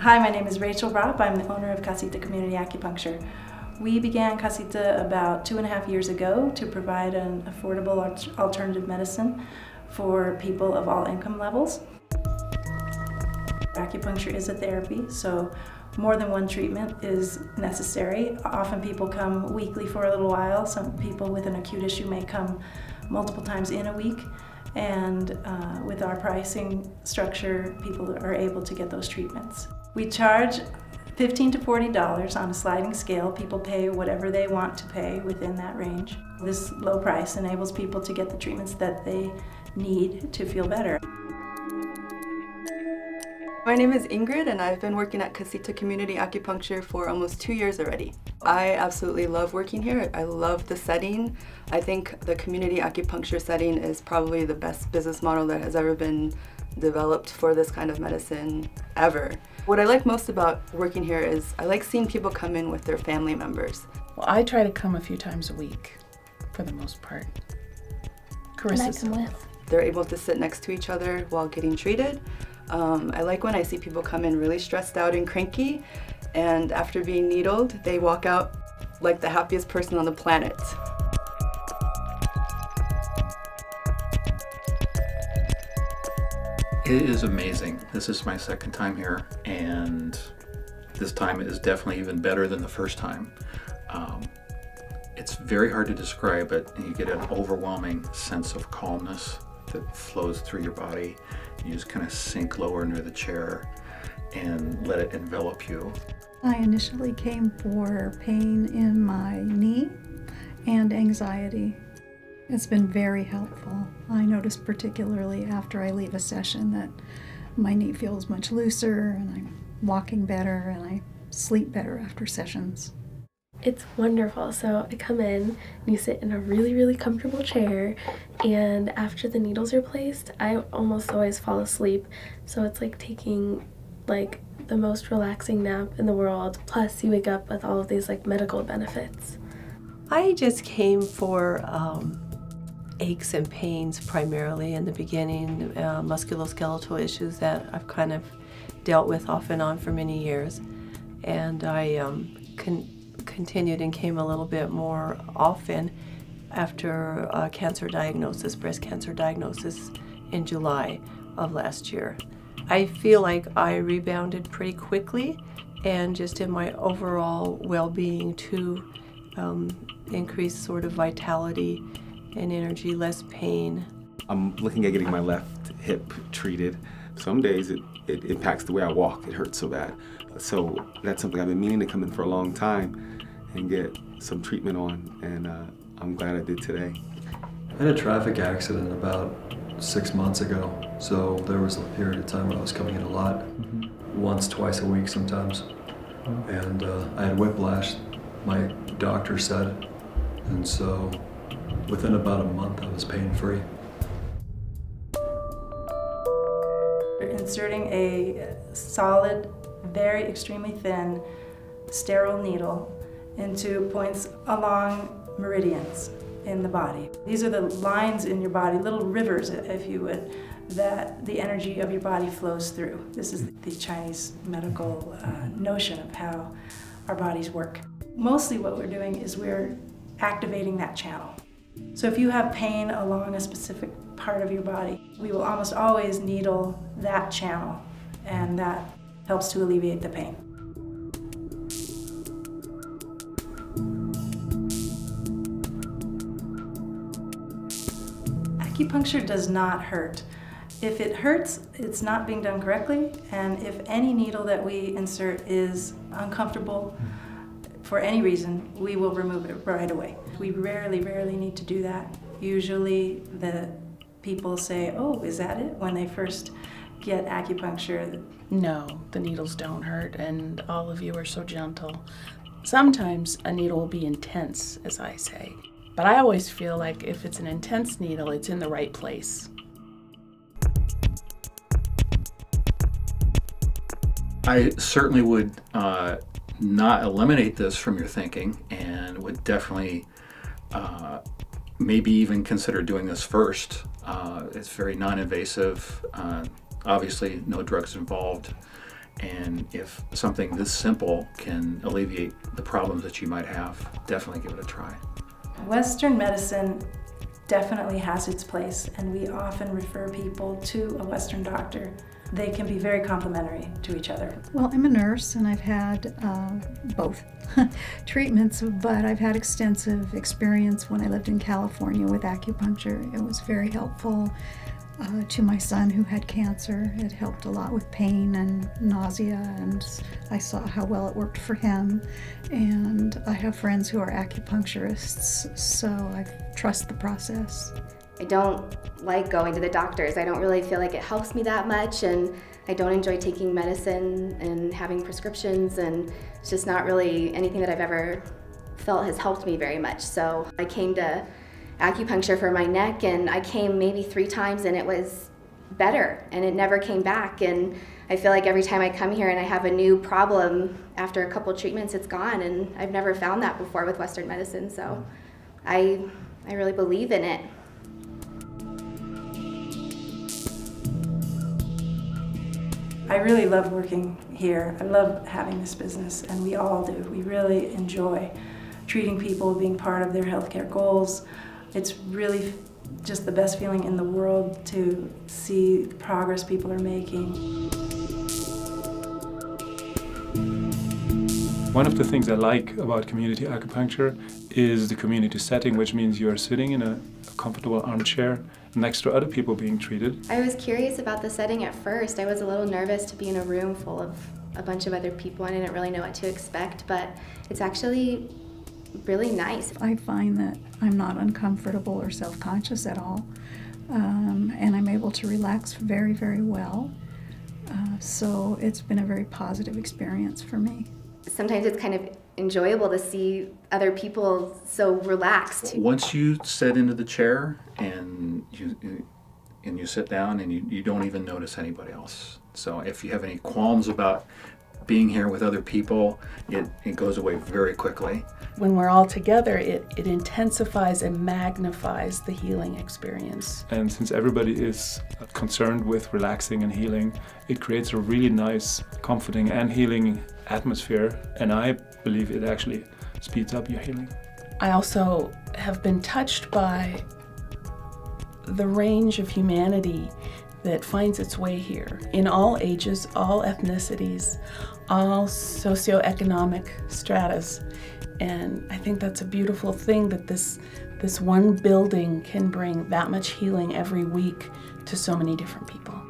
Hi, my name is Rachel Ropp. I'm the owner of Casita Community Acupuncture. We began Casita about two and a half years ago to provide an affordable alternative medicine for people of all income levels. Acupuncture is a therapy, so more than one treatment is necessary. Often people come weekly for a little while. Some people with an acute issue may come multiple times in a week. And uh, with our pricing structure, people are able to get those treatments. We charge 15 to $40 on a sliding scale. People pay whatever they want to pay within that range. This low price enables people to get the treatments that they need to feel better. My name is Ingrid and I've been working at Casita Community Acupuncture for almost two years already. I absolutely love working here. I love the setting. I think the community acupuncture setting is probably the best business model that has ever been developed for this kind of medicine ever. What I like most about working here is I like seeing people come in with their family members. Well, I try to come a few times a week for the most part. Carissa's come with. They're able to sit next to each other while getting treated. Um, I like when I see people come in really stressed out and cranky, and after being needled, they walk out like the happiest person on the planet. It is amazing. This is my second time here, and this time is definitely even better than the first time. Um, it's very hard to describe but you get an overwhelming sense of calmness that flows through your body. You just kind of sink lower into the chair and let it envelop you. I initially came for pain in my knee and anxiety. It's been very helpful. I notice particularly after I leave a session that my knee feels much looser and I'm walking better and I sleep better after sessions. It's wonderful. So I come in and you sit in a really, really comfortable chair and after the needles are placed, I almost always fall asleep. So it's like taking like the most relaxing nap in the world. Plus you wake up with all of these like medical benefits. I just came for um, aches and pains primarily in the beginning, uh, musculoskeletal issues that I've kind of dealt with off and on for many years. And I um, can continued and came a little bit more often after a cancer diagnosis, breast cancer diagnosis in July of last year. I feel like I rebounded pretty quickly and just in my overall well-being to um, increase sort of vitality and energy, less pain. I'm looking at getting my left hip treated. Some days it, it impacts the way I walk. It hurts so bad. So that's something I've been meaning to come in for a long time and get some treatment on, and uh, I'm glad I did today. I had a traffic accident about six months ago, so there was a period of time when I was coming in a lot, mm -hmm. once, twice a week sometimes, and uh, I had whiplash, my doctor said, and so within about a month I was pain-free. Inserting a solid, very extremely thin, sterile needle into points along meridians in the body. These are the lines in your body, little rivers, if you would, that the energy of your body flows through. This is the Chinese medical uh, notion of how our bodies work. Mostly what we're doing is we're activating that channel. So if you have pain along a specific part of your body, we will almost always needle that channel, and that helps to alleviate the pain. acupuncture does not hurt. If it hurts, it's not being done correctly, and if any needle that we insert is uncomfortable hmm. For any reason, we will remove it right away. We rarely, rarely need to do that. Usually the people say, oh, is that it? When they first get acupuncture. No, the needles don't hurt, and all of you are so gentle. Sometimes a needle will be intense, as I say. But I always feel like if it's an intense needle, it's in the right place. I certainly would uh, not eliminate this from your thinking and would definitely uh, maybe even consider doing this first. Uh, it's very non-invasive, uh, obviously no drugs involved, And if something this simple can alleviate the problems that you might have, definitely give it a try. Western medicine definitely has its place, and we often refer people to a Western doctor. They can be very complementary to each other. Well, I'm a nurse and I've had uh, both treatments, but I've had extensive experience when I lived in California with acupuncture. It was very helpful uh, to my son who had cancer. It helped a lot with pain and nausea, and I saw how well it worked for him. And I have friends who are acupuncturists, so I trust the process. I don't like going to the doctors. I don't really feel like it helps me that much, and I don't enjoy taking medicine and having prescriptions, and it's just not really anything that I've ever felt has helped me very much. So I came to acupuncture for my neck, and I came maybe three times, and it was better, and it never came back. And I feel like every time I come here and I have a new problem after a couple treatments, it's gone, and I've never found that before with Western medicine. So I, I really believe in it. I really love working here. I love having this business, and we all do. We really enjoy treating people, being part of their healthcare goals. It's really just the best feeling in the world to see the progress people are making. One of the things I like about community acupuncture is the community setting, which means you are sitting in a comfortable armchair next to other people being treated. I was curious about the setting at first. I was a little nervous to be in a room full of a bunch of other people. I didn't really know what to expect, but it's actually really nice. I find that I'm not uncomfortable or self-conscious at all, um, and I'm able to relax very, very well. Uh, so it's been a very positive experience for me. Sometimes it's kind of enjoyable to see other people so relaxed. Once you sit into the chair and you and you sit down and you, you don't even notice anybody else. So if you have any qualms about being here with other people, it, it goes away very quickly. When we're all together, it, it intensifies and magnifies the healing experience. And since everybody is concerned with relaxing and healing, it creates a really nice, comforting and healing atmosphere. And I believe it actually speeds up your healing. I also have been touched by the range of humanity that finds its way here in all ages, all ethnicities, all socioeconomic stratas. And I think that's a beautiful thing that this, this one building can bring that much healing every week to so many different people.